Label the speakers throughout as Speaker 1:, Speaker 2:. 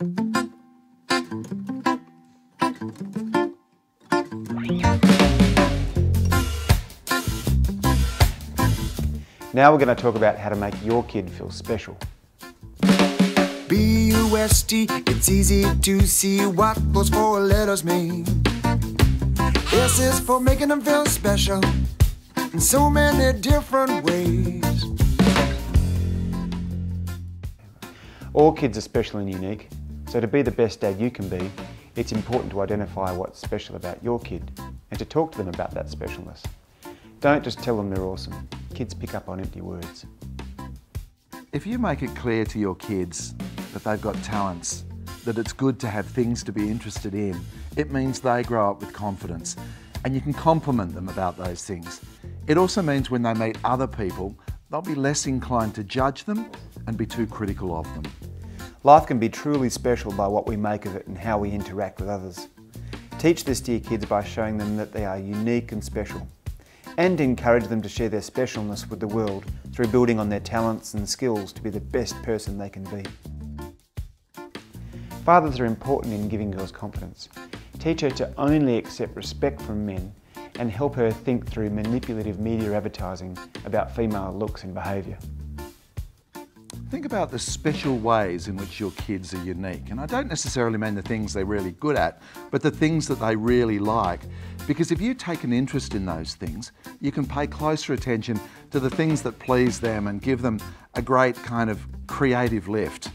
Speaker 1: Now we're going to talk about how to make your kid feel special.
Speaker 2: B-U-S-T, it's easy to see what those four letters mean. S is for making them feel special in so many different ways.
Speaker 1: All kids are special and unique, so to be the best dad you can be, it's important to identify what's special about your kid and to talk to them about that specialness. Don't just tell them they're awesome. Kids pick up on empty words.
Speaker 3: If you make it clear to your kids that they've got talents, that it's good to have things to be interested in, it means they grow up with confidence and you can compliment them about those things. It also means when they meet other people, they'll be less inclined to judge them and be too critical of them.
Speaker 1: Life can be truly special by what we make of it and how we interact with others. Teach this to your kids by showing them that they are unique and special and encourage them to share their specialness with the world through building on their talents and skills to be the best person they can be. Fathers are important in giving girls confidence. Teach her to only accept respect from men and help her think through manipulative media advertising about female looks and behaviour.
Speaker 3: Think about the special ways in which your kids are unique. And I don't necessarily mean the things they're really good at, but the things that they really like. Because if you take an interest in those things, you can pay closer attention to the things that please them and give them a great kind of creative lift.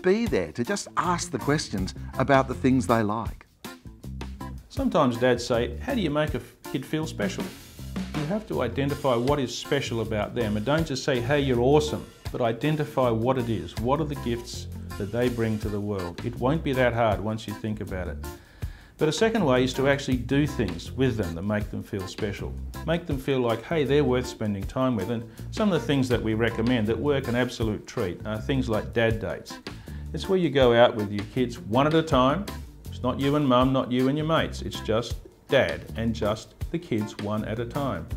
Speaker 3: Be there to just ask the questions about the things they like.
Speaker 4: Sometimes dads say, how do you make a kid feel special? You have to identify what is special about them and don't just say, hey, you're awesome but identify what it is. What are the gifts that they bring to the world? It won't be that hard once you think about it. But a second way is to actually do things with them that make them feel special. Make them feel like, hey, they're worth spending time with. And some of the things that we recommend that work an absolute treat are things like dad dates. It's where you go out with your kids one at a time. It's not you and mum, not you and your mates. It's just dad and just the kids one at a time.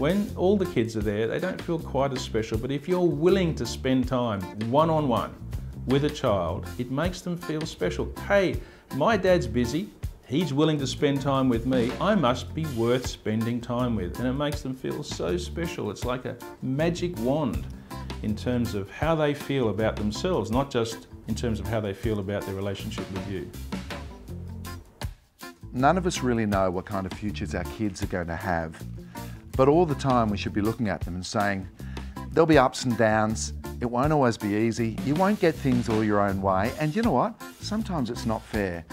Speaker 4: When all the kids are there, they don't feel quite as special, but if you're willing to spend time one-on-one -on -one with a child, it makes them feel special. Hey, my dad's busy, he's willing to spend time with me, I must be worth spending time with. And it makes them feel so special. It's like a magic wand in terms of how they feel about themselves, not just in terms of how they feel about their relationship with you.
Speaker 3: None of us really know what kind of futures our kids are going to have. But all the time we should be looking at them and saying, there'll be ups and downs, it won't always be easy, you won't get things all your own way, and you know what? Sometimes it's not fair.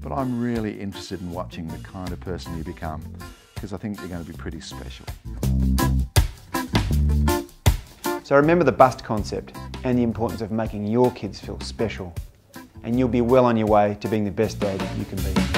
Speaker 3: But I'm really interested in watching the kind of person you become, because I think you're going to be pretty special.
Speaker 1: So remember the bust concept and the importance of making your kids feel special, and you'll be well on your way to being the best dad you can be.